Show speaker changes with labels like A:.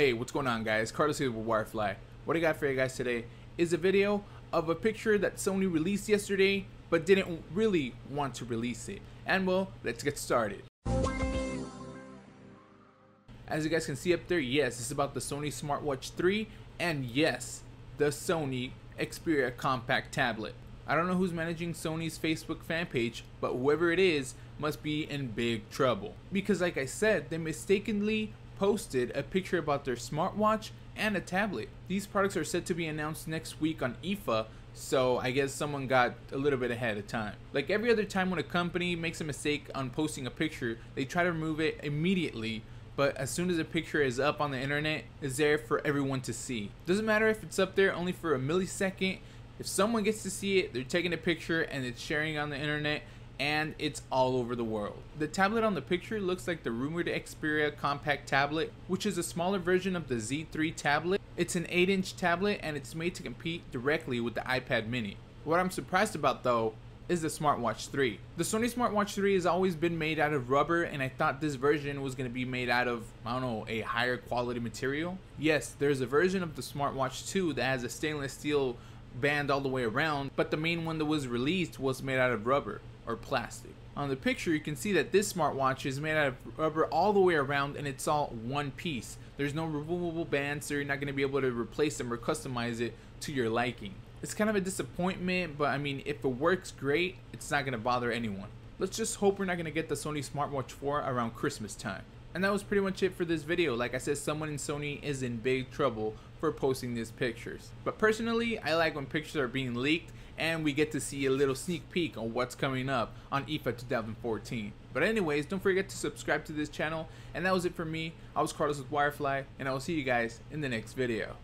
A: Hey, what's going on guys? Carlos here with Wirefly. What I got for you guys today is a video of a picture that Sony released yesterday but didn't really want to release it. And well, let's get started. As you guys can see up there, yes, it's about the Sony Smartwatch 3 and yes, the Sony Xperia Compact Tablet. I don't know who's managing Sony's Facebook fan page, but whoever it is must be in big trouble. Because like I said, they mistakenly posted a picture about their smartwatch and a tablet. These products are set to be announced next week on IFA, so I guess someone got a little bit ahead of time. Like every other time when a company makes a mistake on posting a picture, they try to remove it immediately but as soon as a picture is up on the internet, it's there for everyone to see. Doesn't matter if it's up there only for a millisecond, if someone gets to see it, they're taking a picture and it's sharing on the internet and it's all over the world. The tablet on the picture looks like the rumored Xperia compact tablet, which is a smaller version of the Z3 tablet. It's an 8 inch tablet and it's made to compete directly with the iPad mini. What I'm surprised about though is the Smartwatch 3. The Sony Smartwatch 3 has always been made out of rubber and I thought this version was going to be made out of, I don't know, a higher quality material. Yes, there's a version of the Smartwatch 2 that has a stainless steel band all the way around, but the main one that was released was made out of rubber or plastic. On the picture, you can see that this smartwatch is made out of rubber all the way around and it's all one piece. There's no removable band, so you're not going to be able to replace them or customize it to your liking. It's kind of a disappointment, but I mean, if it works great, it's not going to bother anyone. Let's just hope we're not going to get the Sony Smartwatch 4 around Christmas time. And that was pretty much it for this video. Like I said, someone in Sony is in big trouble for posting these pictures. But personally, I like when pictures are being leaked and we get to see a little sneak peek on what's coming up on IFA 2014. But anyways, don't forget to subscribe to this channel. And that was it for me. I was Carlos with Wirefly, and I will see you guys in the next video.